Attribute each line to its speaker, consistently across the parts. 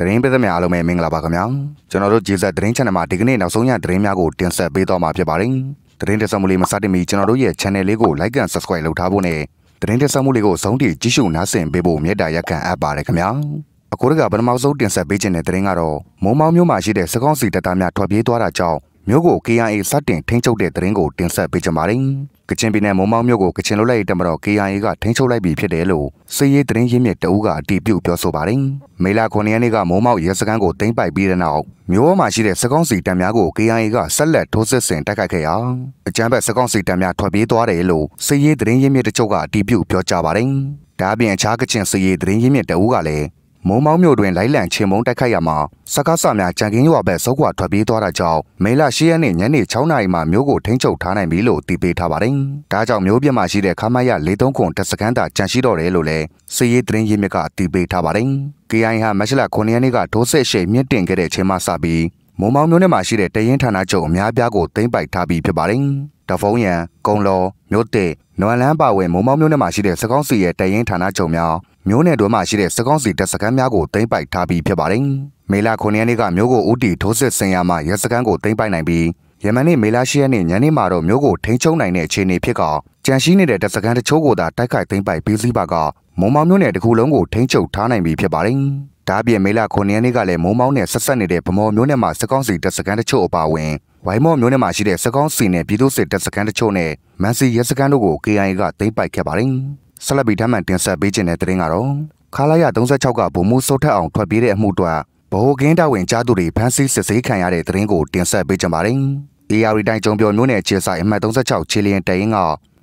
Speaker 1: သတင်းပေးသမျှအားလုံးပဲမင်္ဂလာပါခင်ဗျာကျွန်တော်တို့ဂျေဇက်သတင်း channel မှာဒီကနေ့နောက်ဆုံးရသတင်းများကိုတင်ဆက်ပေးသွားမှာဖြစ်ပါတယ်သတင်းတင်ဆက်မှုလေးမစတင်မီကျွန်တော်တို့ရဲ့ channel လေးကို like and subscribe လုပ်ထားဖို့နဲ့သတင်းတင်ဆက်မှုလေးကိုဆုံးထိကြည့်ရှုနားဆင်ပေးဖို့မေတ္တာရက်ခံအပ်ပါတယ်ခင်ဗျာအခုတကပထမဆုံးတင်ဆက်ပေးခြင်းတဲ့သတင်းကတော့မုံမောင်းမြို့မှာရှိတဲ့စကောင်းစီတပ်သားများထွက်ပြေးသွားတာကြောင့်မြို့ကို KIA စတင်ထိန်းချုပ်တဲ့သတင်းကိုတင်ဆက်ပေးကြပါမယ်။ ကချင်ပြည်နယ်မုံမောင်းမြို့ကိုကချင်လွတ်လပ်ရေးတပ်မတော် KIA ကထိန်းချုပ်လိုက်ပြီဖြစ်တယ်လို့စစ်ရေးသတင်းရင်းမြစ်တအူးကအတည်ပြုပြောဆိုပါတယ်။မေလ9ရက်နေ့ကမုံမောင်းရဲစခန်းကိုသိမ်းပိုက်ပြီးတဲ့နောက်မြို့ပေါ်မှာရှိတဲ့စကောင်းစီတပ်များကို KIA ကဆက်လက်ထိုးစစ်ဆင်တိုက်ခိုက်ခဲ့ရာအကြမ်းဖက်စကောင်းစီတပ်များထွက်ပြေးသွားတယ်လို့စစ်ရေးသတင်းရင်းမြစ်တချို့ကအတည်ပြုပြောကြားပါတယ်။ဒါအပြင်အခြားကချင်စစ်ရေးသတင်းရင်းမြစ်တအူးကလည်း မုံမောင်းမြို့တွင်လိုက်လံချင်မုံတိုက်ခိုက်ရမှာစကားဆများကြံကင်းရွာဘက်စောကွာထွက်ပြေးသွားတာကြောင့်မေလ10ရက်နေ့ညနေ6နာရီမှာမြို့ကိုထိန်းချုပ်ထားနိုင်ပြီလို့တည်ပေးထားပါတယ်။ဒါကြောင့်မြို့ပြမှာရှိတဲ့ခမရ43ခွန်တပ်စခန်းသာကြန့်ရှိတော့တယ်လို့လည်းစစ်ရေးသတင်းရင်းမြစ်ကတည်ပေးထားပါတယ်။ KI ဟာမက်လ9ရက်နေ့ကထိုးစစ်ရှိမြင့်တင်ခဲ့တဲ့အချိန်မှစပြီးမုံမောင်းမြို့နယ်မှာရှိတဲ့တရင်ဌာနချုပ်အများပြားကိုသိမ်းပိုက်ထားပြီးဖြစ်ပါတယ်။တဖုံးရန်ကုံလော်မြို့တဲ့နွမ်လန်းပါဝင်မုံမောင်းမြို့နယ်မှာရှိတဲ့စကောင်းစီရဲ့တရင်ဌာနချုပ်များ မြို့နယ်တွင်းမှာရှိတဲ့စကောင်းစီတပ်စခန်းများကိုသိမ်းပိုက်ထားပြီးဖြစ်ပါတယ်။မေလ9ရက်နေ့ကမြို့ကိုဦးတီထိုးစစ်ဆင်ရမှရဲစခန်းကိုသိမ်းပိုက်နိုင်ပြီးယမန်နေ့မေလ10ရက်နေ့ညနေမှာတော့မြို့ကိုထိန်းချုပ်နိုင်တဲ့အခြေအနေဖြစ်ကကြန့်ရှိနေတဲ့တပ်စခန်းတချို့ကိုသာတိုက်ခိုက်သိမ်းပိုက်ပြီးစီးပါကမုံမောင်မြို့နယ်တစ်ခုလုံးကိုထိန်းချုပ်ထားနိုင်ပြီဖြစ်ပါတယ်။ဒါ့အပြင်မေလ9ရက်နေ့ကလည်းမုံမောင်နယ်ဆက်ဆက်နေတဲ့ဗမော်မြို့နယ်မှာစကောင်းစီတပ်စခန်းတချို့အပါအဝင်ဝိုင်းမော်မြို့နယ်မှာရှိတဲ့စကောင်းစီနယ်ပြည်သူ့စစ်တပ်စခန်းတချို့နဲ့မန်စီရဲစခန်းတို့ကို KIA ကသိမ်းပိုက်ခဲ့ပါတယ်။ ဆက်လက်ပြီးထပ်မံတင်ဆက်ပေးခြင်းတဲ့သတင်းကတော့ခလာရ36ကဗိုလ်မှူးစိုးထက်အောင်ထွက်ပြေးတဲ့အမှုအတွက်ဗဟိုကင်းတာဝန်ကြားသူတွေဖမ်းဆီးစစ်ဆေးခံရတဲ့သတင်းကိုတင်ဆက်ပေးကြပါမယ်။ AR တိုင်းကျုံပြော်မျိုးနယ်ခြေဆိုင်အမှတ်36ခြေလျင်တရင်က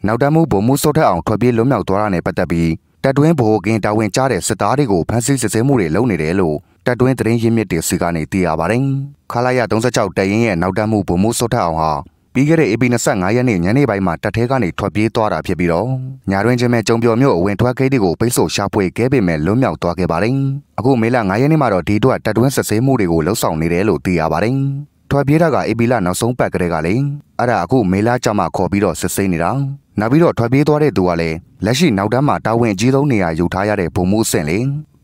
Speaker 1: နောက်တမ်းမှုဗိုလ်မှူးစိုးထက်အောင်ထွက်ပြေးလွတ်မြောက်သွားတာနဲ့ပတ်သက်ပြီးတပ်တွင်းဗဟိုကင်းတာဝန်ကြားတဲ့စစ်သားတွေကိုဖမ်းဆီးစစ်ဆေးမှုတွေလုပ်နေတယ်လို့တပ်တွင်းသတင်းရင်းမြစ်တွေစီကနေသိရပါတယ်။ခလာရ36တရင်ရဲ့နောက်တမ်းမှုဗိုလ်မှူးစိုးထက်အောင်ဟာ ပြီးခဲ့တဲ့ AP 25ရက်နေ့ညနေပိုင်းမှာတပ်ထဲကနေထွက်ပြေးသွားတာဖြစ်ပြီးတော့ညာတွင်ချင်းမဲ့ကြုံပြော်မြို့အဝင်ထွက်ဂိတ်တွေကိုပိတ်ဆို့ရှာဖွေခဲ့ပေမဲ့လွတ်မြောက်သွားခဲ့ပါတယ်။အခုမေလ9ရက်နေ့မှာတော့ဒီအတွက်တပ်တွင်းစစ်ဆေးမှုတွေကိုလှုပ်ဆောင်နေတယ်လို့သိရပါတယ်။ထွက်ပြေးတာက AP လနောက်ဆုံးပတ်ကလေးကလေအဲ့ဒါအခုမေလကြမှာခေါ်ပြီးတော့စစ်ဆေးနေတာ။နောက်ပြီးတော့ထွက်ပြေးသွားတဲ့သူကလည်းလက်ရှိနောက်တန်းမှာတာဝန်အကြီးဆုံးနေရာယူထားရတဲ့ဗိုလ်မှူးအဆင့်လေ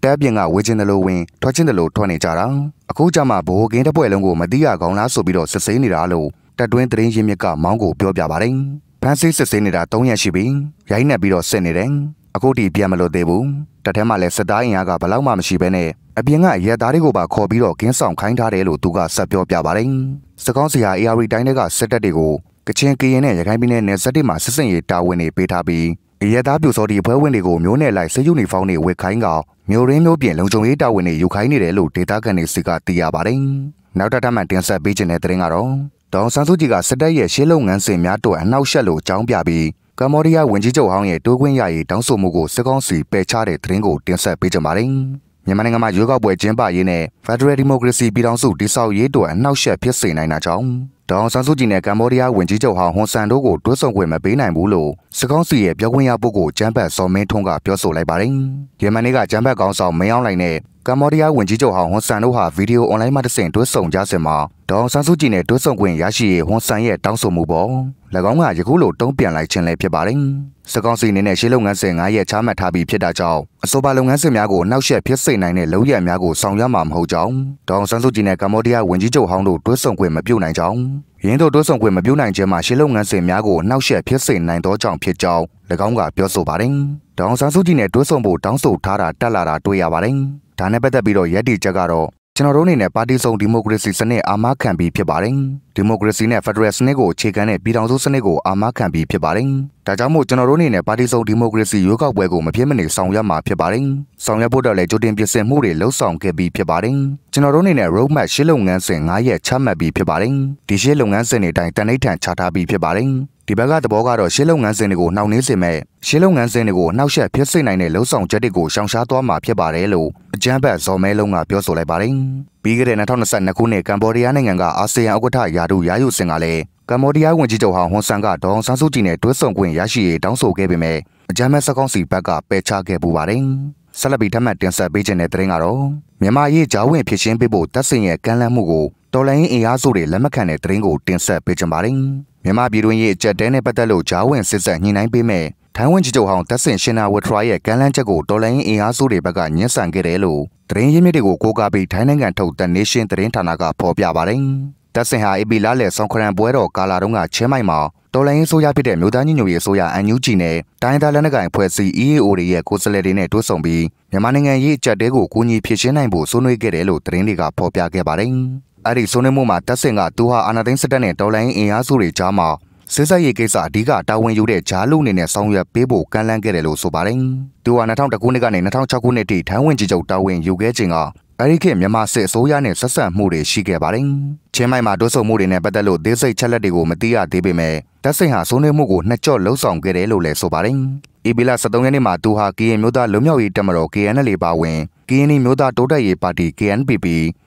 Speaker 1: တပ်ပြင်ကဝေချင်းတယ်လို့ဝင်ထွက်ချင်းတယ်လို့ထွက်နေကြတာအခုကြမှာဘိုးကင်းတစ်ပွဲလုံးကိုမတိရကောင်းလားဆိုပြီးတော့စစ်ဆေးနေတာလို့ တက်တွင်းသတင်းရင်းမြစ်ကမောင်းကိုပြောပြပါတယ်။ဖန်ဆီးစစ်ဆေးနေတာ၃ရက်ရှိပြီ။ရိုင်းနှက်ပြီးတော့စစ်နေတယ်။အခုထိပြန်မလို့သေးဘူး။တက်ထဲမှာလည်းစစ်သားအင်အားကဘလောက်မှမရှိဘဲနဲ့အပြင်ကရဲသားတွေကိုပါခေါ်ပြီးတော့ကင်းဆောင်ခိုင်းထားတယ်လို့သူကဆက်ပြောပြပါတယ်။စကောင်းစရာ AR တိုင်းတွေကစစ်တပ်တွေကိုကချင်ကရင်နဲ့ရခိုင်ပြည်နယ်နယ်စပ်တွေမှာစစ်စင်ရေးတာဝန်တွေပေးထားပြီးရဲသားပြူစော်ဒီဖွဲဝင်တွေကိုမျိုးနယ်လိုက်စစ်ယူနီဖောင်းတွေဝတ်ခိုင်းကမျိုးရင်းမျိုးပြင်လုံခြုံရေးတာဝန်တွေယူခိုင်းနေတယ်လို့ဒေတာကန်တွေစီကသိရပါတယ်။နောက်တစ်ထပ်မှတင်ဆက်ပေးခြင်းတဲ့သတင်းကတော့ ဒေါန်ဆန်းစုကြည်ကစစ်တပ်ရဲ့ရှေးလုပ်ငန်းစဉ်များတို့အနောက်ရှက်လို့အကြောင်းပြပြီးကမ္ဘောဒီးယားဝန်ကြီးချုပ်ဟောင်းရဲ့တိုးခွင့်ရရေးတောင်းဆိုမှုကိုစစ်ကောင်စီပယ်ချတဲ့သတင်းကိုတင်ဆက်ပေးကြပါမယ်။မြန်မာနိုင်ငံမှာရွေးကောက်ပွဲကျင်းပရေးနဲ့ Federal Democracy ပြည်ထောင်စုတည်ဆောက်ရေးတို့အနောက်ရှက်ဖြစ်စေနိုင်တာကြောင့်ဒေါန်ဆန်းစုကြည်နဲ့ကမ္ဘောဒီးယားဝန်ကြီးချုပ်ဟောင်းဟွန်ဆန်တို့ကိုတွဲဆုံခွင့်မပေးနိုင်ဘူးလို့စစ်ကောင်စီရဲ့ပြောခွင့်ရပုဂ္ဂိုလ်ကျန်းဘတ်စော်မင်းထွန်းကပြောဆိုလိုက်ပါတယ်။ယမန်နေ့ကကျန်းဘတ်ကောင်းဆောင်မင်းအောင်လှိုင်နဲ့ ကမ္ဘောဒီးယားဝန်ကြီးချုပ်ဟောင်းဟွန်ဆန်တို့ဟာဗီဒီယိုအွန်လိုင်းမှာတဆင့်တွဲဆုံကြစဉ်မှာဒေါန်ဆန်းစုကြည်နဲ့တွဲဆုံခွင့်ရရှိရေးဟွန်ဆန်ရဲ့တောင်းဆိုမှုပေါ်၎င်းကယခုလိုတုံးပြန်လိုက်ခြင်းလည်းဖြစ်ပါတယ်။စကောင်းစီအနေနဲ့ရှေးလုပ်ငန်းစဉ်9ရက်ချမှတ်ထားပြီးဖြစ်တာကြောင့်အဆိုပါလုပ်ငန်းစဉ်များကိုနှောက်ယှက်ဖြစ်စေနိုင်တဲ့လုံရများကိုဆောင်ရွက်မှာမဟုတ်ကြောင်းဒေါန်ဆန်းစုကြည်နဲ့ကမ္ဘောဒီးယားဝန်ကြီးချုပ်ဟောင်းတို့တွဲဆုံခွင့်မပြုနိုင်ကြောင်းရင်းတို့တွဲဆုံခွင့်မပြုနိုင်ခြင်းမှာရှေးလုပ်ငန်းစဉ်များကိုနှောက်ယှက်ဖြစ်စေနိုင်သောကြောင့်ဖြစ်ကြောင်း၎င်းကပြောဆိုပါတယ်။ဒေါန်ဆန်းစုကြည်နဲ့တွဲဆုံဖို့တောင်းဆိုထားတာတက်လာတာတွေ့ရပါတယ်။ ဒါနဲ့ပတ်သက်ပြီးတော့ရက်တီချက်ကတော့ကျွန်တော်တို့အနေနဲ့ပါတီစုံဒီမိုကရေစီစနစ်အာမခံပြီးဖြစ်ပါတယ်။ဒီမိုကရေစီနဲ့ဖက်ဒရယ်စနစ်ကိုအခြေခံတဲ့ပြည်ထောင်စုစနစ်ကိုအာမခံပြီးဖြစ်ပါတယ်။ဒါကြောင့်မို့ကျွန်တော်တို့အနေနဲ့ပါတီစုံဒီမိုကရေစီရွေးကောက်ပွဲကိုမဖြစ်မနေဆောင်ရွက်မှာဖြစ်ပါတယ်။ဆောင်ရွက်ဖို့တော့လည်းကြိုတင်ပြင်ဆင်မှုတွေလှုပ်ဆောင်ခဲ့ပြီးဖြစ်ပါတယ်။ကျွန်တော်တို့အနေနဲ့ roadmap ရှင်းလုပ်ငန်းစဉ်9ရက်ချမှတ်ပြီးဖြစ်ပါတယ်။ဒီရှင်းလုပ်ငန်းစဉ်တွေတိုင်းတန်ဋိဌာန်ချထားပြီးဖြစ်ပါတယ်။ ဒီဘက်ကသဘောကတော့ရှင်းလုပ်ငန်းစဉ်တွေကိုနှောင့်နှေးစေမဲ့ရှင်းလုပ်ငန်းစဉ်တွေကိုနှောက်ယှက်ဖြစ်စေနိုင်တဲ့လှုပ်ဆောင်ချက်တွေကိုရှောင်ရှားသွားမှာဖြစ်ပါတယ်လို့အကြမ်းဖက်ဇော်မဲလုံးကပြောဆိုလိုက်ပါတယ်။ပြီးခဲ့တဲ့2022ခုနှစ်ကမ္ဘောဒီးယားနိုင်ငံကအာဆီယံဥက္ကဋ္ဌယာဒူယာယုစင်ကလည်းကမ္ဘောဒီးယားဝန်ကြီးချုပ်ဟောင်းဟွန်ဆန်ကဒေါအောင်ဆန်းစုကြည်နဲ့တွဲဆုံခွင့်ရရှိရေးတောင်းဆိုခဲ့ပေမဲ့အကြမ်းဖက်စကောင်းစီဘက်ကပယ်ချခဲ့ပူပါတယ်။ဆက်လက်ပြီးထပ်မံတင်ဆက်ပေးခြင်းတဲ့သတင်းကတော့မြန်မာရေးဂျာဝင်ဖြစ်ရှင်းပေးဖို့တပ်စင်ရဲ့ကမ်းလှမ်းမှုကိုတော်လိုင်းအင်အားစုတွေလက်မခံတဲ့သတင်းကိုတင်ဆက်ပေးကြပါတယ်။ မြန်မာပြည်တွင်းရေးအကြက်တဲနဲ့ပတ်သက်လို့ဂျာဝင်စစ်ဆက်ညှိနှိုင်းပေးမဲ့ထိုင်းဝန်ကြီးချုပ်ဟောင်းတက်ဆင်ရှင်နာဝထရာရဲ့ကမ်းလှမ်းချက်ကိုတော်လိုင်းအင်အားစုတွေဘက်ကညှဉ်းဆန်ခဲ့တယ်လို့သတင်းရင်းမြစ်တွေကိုကိုးကားပြီးထိုင်းနိုင်ငံထုတ် The Nation သတင်းဌာနကဖော်ပြပါတယ်။တက်ဆင်ဟာအေပီလာလေဆောင်ခရန်ပွဲတော်ကာလာတုန်းကချင်းမိုင်မှာတော်လိုင်းဆိုရဖြစ်တဲ့မြို့သားညီညွတ်ရေးအစိုးရအန်ယူဂျီနဲ့တိုင်းဒေသလက်နက်ကိုင်ဖွဲ့စည်း EAO တွေရဲ့ကိုယ်စားလှယ်တွေနဲ့တွေ့ဆုံပြီးမြန်မာနိုင်ငံရေးအကြက်တဲကိုကူညီဖြည့်ရှင်းနိုင်ဖို့ဆွေးနွေးခဲ့တယ်လို့သတင်းတွေကဖော်ပြခဲ့ပါတယ်။ အဲ့ဒီဆွေးနွေးမှုမှာတက်ဆင်ကသူဟာအာနာသိန်းစစ်တပ်နဲ့တော်လိုင်းအင်အားစုတွေကြားမှာစစ်ဆက်ရေးကိစ္စအဓိကတာဝန်ယူတဲ့ဂျားလူအနေနဲ့ဆောင်ရွက်ပေးဖို့ကမ်းလှမ်းခဲ့တယ်လို့ဆိုပါတယ်။သူဟာ2000ခုနှစ်ကနေ2006ခုနှစ်ထိထိုင်းဝင်ကြီးချုပ်တာဝန်ယူခဲ့ခြင်းကအဲဒီခေတ်မြန်မာစစ်အစိုးရနဲ့ဆက်ဆံမှုတွေရှိခဲ့ပါတယ်။ချင်းမိုင်မှာတိုးဆုံမှုတွေနဲ့ပတ်သက်လို့ဒေသစိတ်ချက်လက်တွေကိုမသိရသေးပေမဲ့တပ်စိန်ဟာစိုးနေမှုကိုနှစ်ကြော့လှုပ်ဆောင်ခဲ့တယ်လို့လည်းဆိုပါတယ်။အေဘီလာ73ရက်နေ့မှာသူဟာကရင်မျိုးသားလွတ်မြောက်ရေးတပ်မတော် KNL ပါဝင် ကရင်မျိုးသားတိုးတက်ရေးပါတီ KNPP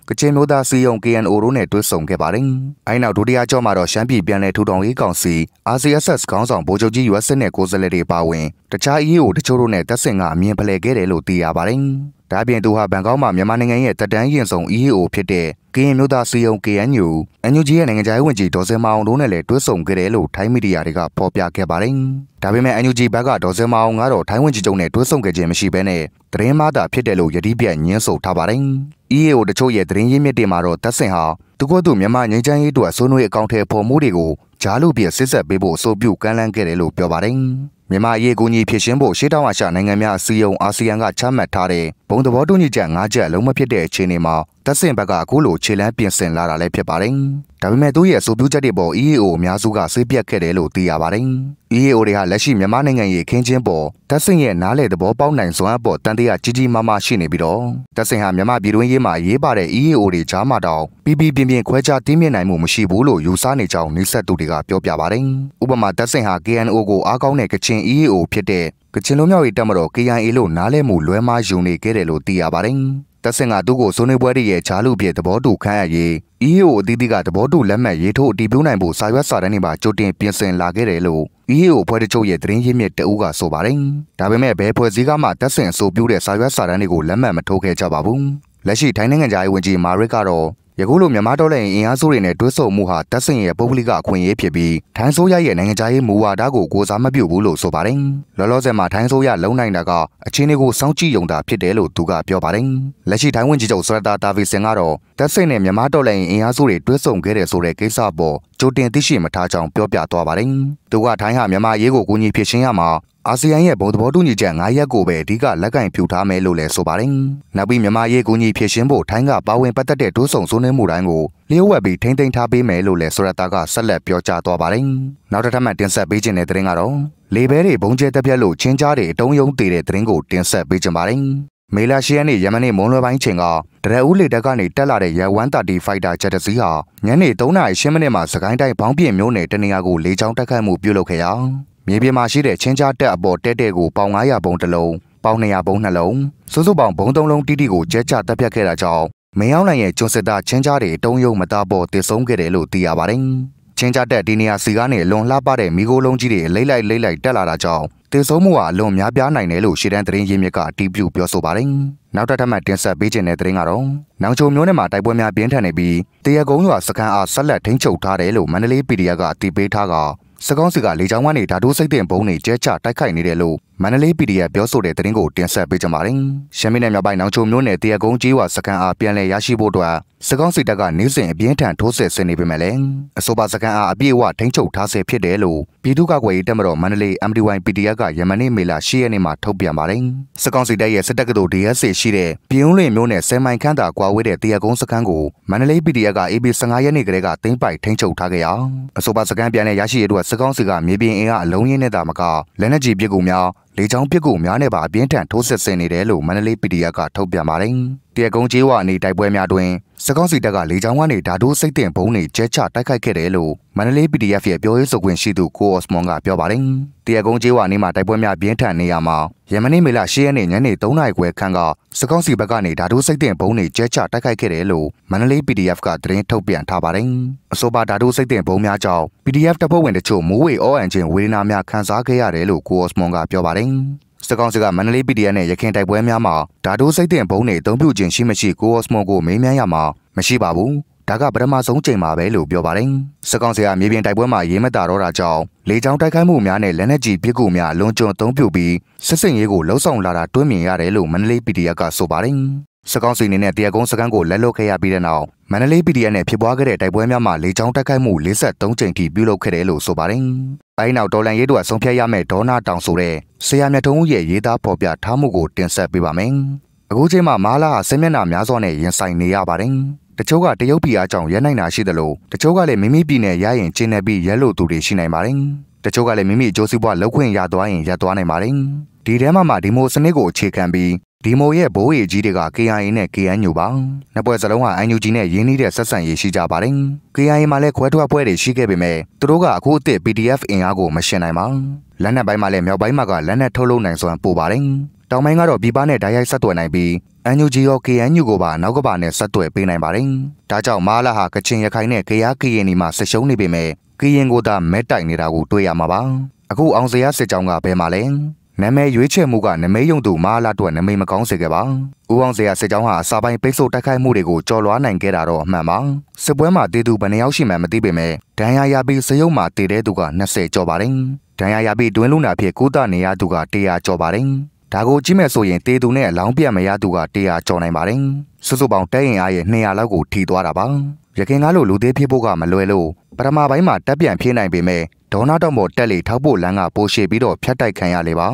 Speaker 1: ကချင်မျိုးသားစီယုံ KNO တို့နဲ့တွဲဆုံခဲ့ပါတယ်။အဲနောက်ဒုတိယကြော့မှာတော့ရှမ်းပြည်ပြည်နယ်ထူထောင်ရေးကောင်စီ RCSS ခေါင်းဆောင်ဗိုလ်ချုပ်ကြီး US နဲ့ကိုယ်စားလှယ်တွေပါဝင်တခြား EAO တချို့တို့နဲ့တပ်ဆင်ကအမြင်ဖလှယ်ခဲ့တယ်လို့သိရပါတယ်။ဒါပြင်သူဟာဘန်ကောက်မှာမြန်မာနိုင်ငံရဲ့တပ်တန်းရင်ဆောင် EAO ဖြစ်တဲ့ ကရင်မျိုးသားစီယုံ KNU အန်ယူဂျီရဲ့နိုင်ငံခြားရေးဝန်ကြီးဒေါ်စင်မအောင်တို့နဲ့လည်းတွဲဆုံခဲ့တယ်လို့ထိုင်းမီဒီယာတွေကဖော်ပြခဲ့ပါတယ်။ဒါပေမဲ့အန်ယူဂျီဘက်ကဒေါ်စင်မအောင်ကတော့ထိုင်းဝန်ကြီးချုပ်နဲ့တွဲဆုံခဲ့ခြင်းမရှိဘဲနဲ့သတင်းမှားတာဖြစ်တယ်လို့ယတိပြတ်ညင်းဆိုထားပါတယ်။ EAO တချို့ရဲ့သတင်းရင်းမြစ်တွေမှာတော့တပ်ဆင်ဟာသူကသူမြန်မာငြိမ်းချမ်းရေးအတွက်ဆွေးနွေးအကောင့်ထဲပေါ်မှုတွေကိုဂျားလူပြစစ်ဆက်ပေးဖို့အဆိုပြုကမ်းလှမ်းခဲ့တယ်လို့ပြောပါတယ်။မြန်မာအရေးကူညီဖြစ်ရှင်းဖို့ရှေ့တောင်အာရှနိုင်ငံများအစည်းအရုံးအာဆီယံကချမှတ်ထားတဲ့ဘုံသဘောတူညီချက်၅ချက်လုံးမဖြစ်တဲ့အခြေအနေမှာ တပ်ဆင်ဘက်ကအခုလိုခြေလမ်းပြင်ဆင်လာတာလည်းဖြစ်ပါတယ်။ဒါပေမဲ့သူ့ရဲ့အဆိုပြုချက်တွေပေါ် EAO အများစုကဆေးပြတ်ခဲ့တယ်လို့သိရပါတယ်။ EAO တွေဟာလက်ရှိမြန်မာနိုင်ငံရဲ့ခင်းချင်းပေါ်တပ်ဆင်ရဲ့နားလေသဘောပေါက်နိုင်စွမ်းအပေါ်တန်တရားကြီးကြီးမားမားရှိနေပြီးတော့တပ်ဆင်ဟာမြန်မာပြည်တွင်းရေးမှာရေးပါတဲ့ EAO တွေကြားမှာတောင်ပြီးပြီးပြင်းပြင်းခွဲခြားတင်းမြင့်နိုင်မှုမရှိဘူးလို့ယူဆနေကြောင်းနှိဆက်သူတွေကပြောပြပါတယ်။ဥပမာတပ်ဆင်ဟာ KNO ကိုအားကောင်းတဲ့ကချင် EAO ဖြစ်တဲ့ကချင်လူမျိုးရေးတပ်မတော် KIA လို့နားလဲမှုလွဲမှားယူနေခဲ့တယ်လို့သိရပါတယ်။ တက်ဆင်ကသူ့ကိုစိုးနေပွဲတွေရဲ့ဂျားလူပြည့်သဘောတူခန့်အပ်ရေး EAO အသီးသီးကသဘောတူလက်မှတ်ရေးထိုးအတည်ပြုနိုင်ဖို့စာရွက်စာတမ်းတွေမှာကြိုတင်ပြင်ဆင်လာခဲ့တယ်လို့ EAO ဖွဲ့တချို့ရဲ့သတင်းရင်းမြစ်တအူးကဆိုပါတယ်။ဒါပေမဲ့ဘယ်ဖွဲ့စည်းကမှတက်ဆင်အဆိုပြုတဲ့စာရွက်စာတမ်းတွေကိုလက်မှတ်မထိုးခဲ့ကြပါဘူး။လက်ရှိထိုင်းနိုင်ငံသားရေးဝန်ကြီးမာရစ်ကတော့ ယခုလိုမြန်မာဒေါ်လာအင်အားစုတွေနဲ့တွဲဆုံမှုဟာတပ်ဆင်ရဲ့ပုဂ္ဂလိကအခွင့်အရေးဖြစ်ပြီးထိုင်းဆိုရရဲ့နိုင်ငံခြားရေးမူဝါဒကိုကိုစားမပြုဘူးလို့ဆိုပါတယ်။လောလောဆယ်မှာထိုင်းဆိုရလုံနိုင်တာကအခြေအနေကိုစောင့်ကြည့်ရုံသာဖြစ်တယ်လို့သူကပြောပါတယ်။လက်ရှိထိုင်းဝန်ကြီးချုပ်စရတာတာဗီစင်ကတော့တပ်ဆင်နဲ့မြန်မာဒေါ်လာအင်အားစုတွေတွဲဆုံခဲ့တဲ့ဆိုတဲ့ကိစ္စပေါ်ကြိုတင်သိရှိမထားကြောင်းပြောပြသွားပါတယ်။သူကထိုင်းဟာမြန်မာရေးကိုကူညီဖြစ်ရှင်းရမှာ အာဆီယံရဲ့ဘုံသဘောတူညီချက်9ရက်ကိုပဲအဓိကလက်ကင်ဖြူထားမယ်လို့လည်းဆိုပါတယ်။နောက်ပြီးမြန်မာရေးကူညီဖြည့်ရှင်းဖို့ထိုင်းကပါဝင်ပတ်သက်တဲ့တိုးဆောင်ဆွေးနွေးမှုတိုင်းကိုလျှို့ဝှက်ပြီးထိမ့်သိမ်းထားပေးမယ်လို့လည်းဆိုရတာကဆက်လက်ပြောကြားသွားပါတယ်။နောက်တစ်ထပ်မှတင်ဆက်ပေးခြင်းတဲ့သတင်းကတော့လေဘဲတွေဘုံကျဲတက်ပြက်လို့ချင်းကြားတွေအတုံးယုံတည်တဲ့သတင်းကိုတင်ဆက်ပေးခြင်းပါတယ်။မေလာရှိယန်နဲ့ယမန်နေ့မွန်လွယ်ပိုင်းချိန်ကတရဦးလေတက်ကနေတက်လာတဲ့ရ130 Fighter Jet တစ်စီးဟာညနေ3နာရီ10မိနစ်မှာစကိုင်းတိုင်းဘောင်းပြင်းမြို့နယ်တနေရာကိုလေကြောင်းတက်ခတ်မှုပြုလုပ်ခဲ့ရာ မြေပြင်မှာရှိတဲ့ချင်းကြားတက်အပေါ်တဲတဲကိုပေါင်900ဘုံတစ်လုံးပေါင်200ဘုံနှလုံးစုစုပေါင်းဘုံ3လုံးတိတိကိုကျဲချတက်ပြတ်ခဲ့တာကြောင့်မင်းအောင်နိုင်ရဲ့ကျွန်းစစ်သားချင်းကြားတွေတုံးယုံမသားပေါ်တည်ဆုံးခဲ့တယ်လို့သိရပါတယ်။ချင်းကြားတက်ဒီနေရာစီကနေလွန်လှပတဲ့မိโกလုံးကြီးတွေလိမ့်လိုက်လိမ့်လိုက်တက်လာတာကြောင့်တည်ဆုံးမှုဟာအလွန်များပြားနိုင်တယ်လို့ရှေ့တန်းသတင်းရင်းမြစ်ကအတည်ပြုပြောဆိုပါတယ်။နောက်တစ်ထပ်မှတင်ဆက်ပေးခြင်းတဲ့သတင်းကတော့နောင်ချုံမျိုးနဲ့မှာတိုက်ပွဲများပြင်းထန်နေပြီးတရကုန်းရွာစခန်းအားဆက်လက်ထိန်းချုပ်ထားတယ်လို့မန္တလေး PDF ကအတည်ပြုထားက စကောင်းစီကလေကြောင်းကနေဓာတုစိတ်တင်ဘုံတွေကျဲချတိုက်ခိုက်နေတယ်လို့မန္တလေး PDF ပြောဆိုတဲ့သတင်းကိုတင်ဆက်ပေးကြပါမယ်။ရှမ်းပြည်နယ်မြောက်ပိုင်းနောင်ချုံမြို့နယ်တရကုန်းကျေးရွာစခန်းအားပြန်လည်ရရှိဖို့အတွက်စကောင်းစီတပ်ကနေ့စဉ်အပြင်းထန်ထိုးစစ်ဆင်နေပေမဲ့လည်းအဆိုပါစခန်းအားအပြည့်အဝထိန်းချုပ်ထားဆဲဖြစ်တယ်လို့ပြည်သူ့ကာကွယ်ရေးတပ်မတော်မန္တလေး MDY PDF ကယမနေ့မေလ10ရက်နေ့မှာထုတ်ပြန်ပါတယ်။စကောင်းစီတပ်ရဲ့စစ်တပ်ကတော် DSC ရှိတဲ့ပြည်ဦးလင်မြို့နယ်ဆယ်မိုင်ခန့်သာကွာဝေးတဲ့တရကုန်းစခန်းကိုမန္တလေး PDF က AB 15ရက်နေ့ကလေးကသိမ်းပိုက်ထိန်းချုပ်ထားခဲ့ရာအဆိုပါစခန်းပြန်လည်ရရှိရတဲ့အတွက်စကောင်းစီကမြေပြင်အင်အားအလုံးရင်းနဲ့သာမကလက်နက်ကြီးပစ်ကူများလေကြောင်းပစ်ကူများနဲ့ပါအပြင်းထန်ထိုးစစ်ဆင်နေတယ်လို့မန္တလေး PDF ကထုတ်ပြန်ပါတယ်။ တရကုန်းကျေးဝအနေတိုက်ပွဲများတွင်စကောင်းစီတပ်ကလေကြောင်းကနေဓာတုစိတ်တင်ဘုံတွေကျဲချတိုက်ခိုက်ခဲ့တယ်လို့မန္တလေး PDF ရဲ့ပြောရေးဆိုခွင့်ရှိသူကိုအော့စမွန်ကပြောပါတယ်။တရကုန်းကျေးဝအနေမှာတိုက်ပွဲများပြင်းထန်နေရမှာယမနေ့မေလ10ရက်နေ့ညနေ3နာရီခွဲခန့်ကစကောင်းစီဘက်ကနေဓာတုစိတ်တင်ဘုံတွေကျဲချတိုက်ခိုက်ခဲ့တယ်လို့မန္တလေး PDF ကသတင်းထုတ်ပြန်ထားပါတယ်။အဆိုပါဓာတုစိတ်တင်ဘုံများကြောင့် PDF တပ်ဖွဲ့ဝင်တို့မိုးဝေအော်အန်ချင်းဝေဒနာများခံစားခဲ့ရတယ်လို့ကိုအော့စမွန်ကပြောပါတယ်။ စကောင်စကမန္တလေး PDF နဲ့ရခိုင်တိုက်ပွဲများမှာဓာတုစိတ်တင်ဘုံတွေအသုံးပြုခြင်းရှိမရှိကိုအော့စမွန်ကိုမေးမြန်းရမှာမရှိပါဘူးဒါကပထမဆုံးချိန်မှာပဲလို့ပြောပါတယ်။စစ်ကောင်စီကမြေပြင်တိုက်ပွဲမှာရေးမတာတော့တာကြောင့်လေကြောင်းတိုက်ခိုက်မှုများနဲ့လက်နက်ကြီးပစ်ကူများအလွန်ကျွံသုံးပြုပြီးစစ်စင်ရေးကိုလှုံ့ဆော်လာတာတွင်းမြင်ရတယ်လို့မန္တလေး PDF ကဆိုပါတယ်။စကောင်းစီအနေနဲ့တရားကုန်းစကန်ကိုလက်လွတ်ခဲ့ရပြီးတဲ့နောက် မန္တလေး PDF နဲ့ဖြစ်ပွားခဲ့တဲ့တိုက်ပွဲများမှာလေကြောင်းတိုက်ခိုက်မှု53ကြိမ်ထိပြုလုပ်ခဲ့တယ်လို့ဆိုပါတယ်။အဲဒီနောက်ဒေါ်လန်ရေးတို့အဆုံးဖြတ်ရမယ့်ဒေါနာတောင်ဆိုတဲ့ဆရာမြတ်ထုံးရဲ့ရေးသားဖော်ပြထားမှုကိုတင်ဆက်ပေးပါမယ်။အခုချိန်မှာမာလာဟာစစ်မျက်နှာများစွာနဲ့ရင်ဆိုင်နေရပါတယ်။တချို့ကတရုတ်ပြည်အားကြောင့်ရဲနိုင်တာရှိသလိုတချို့ကလည်းမိမိပြည်နယ်ရရင်ကျင်းနေပြီးရဲလို့သူတွေရှိနိုင်ပါတယ်။တချို့ကလည်းမိမိအကျိုးစီးပွားလောက်ခွင့်ရသွားရင်ရသွားနိုင်ပါတယ်။ဒီထဲမှာမှဒီမိုစနစ်ကိုအခြေခံပြီး ဒီမိုရဲ့ဘိုးရီကြီးတွေက KIA နဲ့ KNU ပါနှစ်ပွဲစလုံးဟာ NUG နဲ့ရင်းနှီးတဲ့ဆက်ဆံရေးရှိကြပါတယ် KIA မှာလည်းခွဲထွက်ပွဲတွေရှိခဲ့ပေမဲ့သူတို့ကအခုအစ်စ် PDF အင်အားကိုမရှင်နိုင်ပါလက်နက်ပိုင်းမှာလည်းမြောက်ပိုင်းမှာကလက်နက်ထုတ်လုပ်နိုင်စွမ်းပိုပါတယ်တောင်ပိုင်းကတော့ပြည်ပနဲ့ဓာတ်ရိုက်ဆက်သွယ်နိုင်ပြီး NUG ရော KNU ကိုပါနောက်ကပါနဲ့ဆက်သွယ်ပေးနိုင်ပါတယ်ဒါကြောင့်မာလာဟာကချင်ရခိုင်နဲ့ကရားကရင်နီမှာဆက်ရှုံးနေပေမဲ့ကရင်ကိုသာမဲတိုင်နေတာကိုတွေ့ရမှာပါအခုအောင်စရာစစ်ကြောင်းကဘယ်မှာလဲ နာမည်ရွေးချယ်မှုကနမိတ်ယုံသူမာလာအတွက်နမိတ်မကောင်းစေခဲ့ပါ။ဦးအောင်စရာစစ်ကြောင်းဟာအစာပိုင်းပိတ်ဆို့တိုက်ခိုက်မှုတွေကိုကြော်လွှားနိုင်ခဲ့တာတော့အမှန်ပါ။စစ်ပွဲမှာတည်သူဘယ်နှယောက်ရှိမှမသိပေမဲ့ဒဏ်ရာရပြီးစရုံမှာတည်တဲ့သူက20ကျော်ပါတယ်။ဒဏ်ရာရပြီးတွင်းလုံးနာဖြစ်ကုသနေရသူက100ကျော်ပါတယ်။ဒါကိုကြည့်မဲ့ဆိုရင်တေသူနဲ့အလောင်းပြတ်မရသူက100ကျော်နိုင်ပါတယ်။စုစုပေါင်းတဲရင်အားရဲ့200လောက်ကိုထိသွားတာပါ။ရခင်ကားလို့လူသေးဖြစ်ဖို့ကမလွယ်လို့ပထမပိုင်းမှာတက်ပြန်ဖြစ်နိုင်ပေမဲ့ ဒေါနာတောင်ပေါ်တက်လေထောက်ဖို့လမ်းကပိုရှေပြီးတော့ဖြတ်တိုက်ခံရလေပါ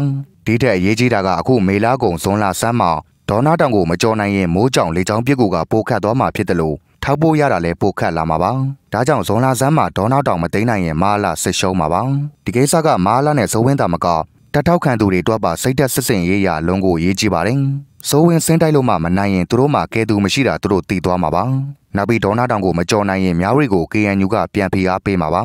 Speaker 1: ဒီထက်အရေးကြီးတာကအခုမေလာကုံဇွန်လာဆန်းမှာဒေါနာတောင်ကိုမကြော်နိုင်ရင်မိုးကြောင်လေချောင်းပြစ်ကူကပိုခတ်သွားမှာဖြစ်တယ်လို့ထောက်ဖို့ရတာလဲပိုခတ်လာမှာပါဒါကြောင့်ဇွန်လာဆန်းမှာဒေါနာတောင်မသိမ်းနိုင်ရင်မာလာစစ်ရှုံးမှာပါဒီကိစ္စကမာလာနဲ့ဇဝင်းတာမကတထောက်ခံသူတွေတွားပါစိတ်သက်စစ်စင်ရေးရလုံးကိုရေးကြည့်ပါတယ်စိုးဝင်စင်းတိုက်လို့မှမနိုင်ရင်သူတို့မှကဲသူမရှိတာသူတို့တည်သွားမှာပါနောက်ပြီးဒေါနာတောင်ကိုမကြော်နိုင်ရင်များရီကို KNU ကပြန်ဖိအားပေးမှာပါ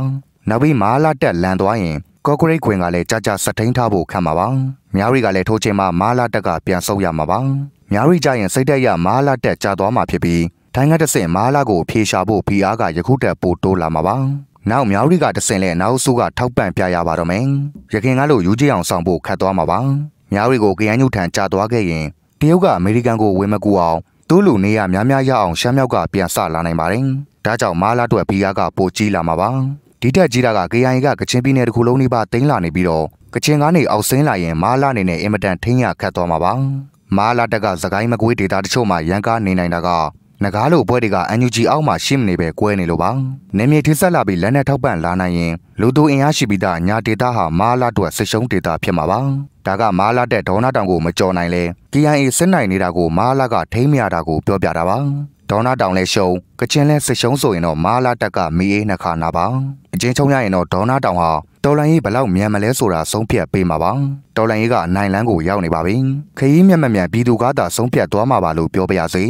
Speaker 1: နောက်ပြီးမာလာတက်လန်သွားရင်ကော့ကရိတ်ခွင်ကလည်းကြာကြာစထိန်ထားဖို့ခံမှာပါ။မြားရီကလည်းထိုးချင်းမှမာလာတက်ကပြန်ဆုပ်ရမှာပါ။မြားရီကြရင်စိတ်တက်ရမာလာတက်ကြာသွားမှာဖြစ်ပြီးထိုင်းကတဆင့်မာလာကိုဖြေရှာဖို့ဖီအားကယခုတက်ပိုတိုးလာမှာပါ။နောက်မြောက်ရီကတဆင်လဲနောက်စုကထောက်ပံ့ပြရပါတော့မယ်။ရခင်ကလို့ယူကြီးအောင်ဆောင်ဖို့ခတ်သွားမှာပါ။မြောက်ရီကိုကရန်ညုထံကြာသွားခဲ့ရင်တရုတ်ကအမေရိကန်ကိုဝင်မကူအောင်သူ့လူနေရများများရအောင်ရှမ်းမြောက်ကပြန်ဆလာနိုင်ပါတယ်။ဒါကြောင့်မာလာအတွက်ဖီအားကပိုကြီးလာမှာပါ။ ဒီတက်ကြီးတာက KIA ကကချင်ပြည်နယ်တစ်ခုလုံးနှိပါတင်းလာနေပြီးတော့ကချင်ကနေအောက်ဆင်းလာရင်မာလာနေနဲ့အင်မတန်ထင်းရခတ်သွားမှာပါမာလာတက်ကသခိုင်းမကွေးဒေတာတချို့မှာရန်ကားနေနိုင်တာကငကားလိုပွဲတွေက NUG အောက်မှာရှင်းမနေပဲကွဲနေလို့ပါ။နေမြေထိဆက်လာပြီးလက်နဲ့ထောက်ပံ့လာနိုင်ရင်လူသူအင်အားရှိပြီးသားညာဒေတာဟာမာလာအတွက်စစ်ရှုံးဒေတာဖြစ်မှာပါ။ဒါကမာလာတဲ့ဒေါနာတောင်ကိုမကြော်နိုင်လဲ KIA စစ်နိုင်နေတာကိုမာလာကထိမ့်မြတာကိုပြောပြတာပါ။ ဒေါနာတောင်လဲရှုံကချင်လဲစစ်ရှုံးဆိုရင်တော့မာလာတက်ကမီအေးနှခါနာပါအချင်းချုံရရင်တော့ဒေါနာတောင်ဟာတော်လန်ရေးဘလောက်မြန်မလဲဆိုတာဆုံးဖြတ်ပေးမှာပါတော်လန်ရေးကအနိုင်လန်းကိုရောက်နေပါပြီခရီးမြတ်မမြန်ပြည်သူကသာဆုံးဖြတ်သွားမှာပါလို့ပြောပြရစေ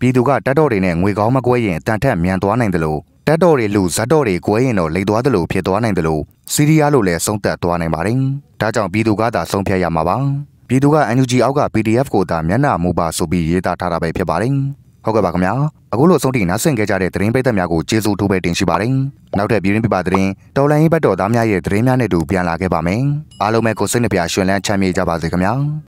Speaker 1: ပြည်သူကတက်တော်တွေနဲ့ငွေကောင်းမကွဲရင်တန်ထက်မြန်သွားနိုင်တယ်လို့တက်တော်တွေလူဇက်တော်တွေကွဲရင်တော့လိတ်သွားတယ်လို့ဖြစ်သွားနိုင်တယ်လို့စီးရီးယားလို့လည်းဆုံးသက်သွားနိုင်ပါတယ်ဒါကြောင့်ပြည်သူကသာဆုံးဖြတ်ရမှာပါပြည်သူက NUG အောက်က PDF ကိုသာမျက်နှာမူပါဆိုပြီးရေးသားထားတာပဲဖြစ်ပါတယ် ဟုတ်ကဲ့ပါခင်ဗျာအခုလိုဆုံးထိနားဆင်ခဲ့ကြတဲ့သတင်းပိတ်သက်များကိုကျေးဇူးထိုးပဲတင်ရှိပါတယ်နောက်ထပ်ပြည်ရင်းပြပသတင်းတော်လိုင်းဘတ်တော်သားများရဲ့သတင်းများနဲ့တူပြန်လာခဲ့ပါမယ်အားလုံးပဲကိုစိတ်နှပြရှင်လန်းချမ်းမြေ့ကြပါစေခင်ဗျာ